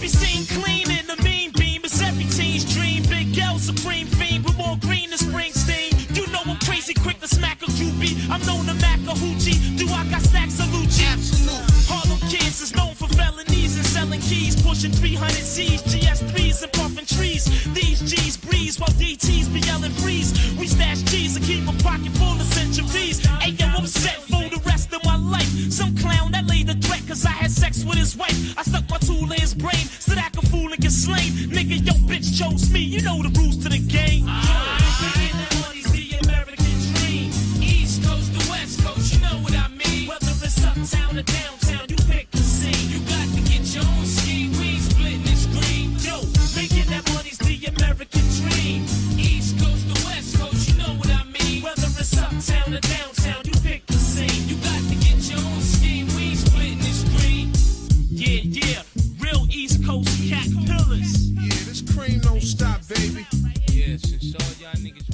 be seen clean in the mean beam. It's every teen's dream. Big L, supreme fiend. We're more green than Springsteen. You know I'm crazy quick to smack a groupie. I'm known to mac a hoochie. Do I got stacks of Lucci? Absolute. Harlem Kids is known for felonies and selling keys. Pushing 300 C's, GS3s and puffing trees. These G's breeze while DT's be yelling freeze. We stash G's and keep a pocket full of centuries. Ayo, I'm set for the rest of my life. Some clown that laid a threat cause I had sex with his wife. I stuck his brain so that could fool and get slain. Nigga, yo, bitch chose me. You know the rules to the game. East coast to west coast, you know what I mean. Whether it's uptown or downtown, you pick the scene. You got to get your own scheme. We splitting this green. Making that money's the American dream. East coast to west coast, you know what I mean. Whether it's uptown or downtown, Coast cat pillars. Yeah, this cream don't stop, baby. Yeah, since all y'all niggas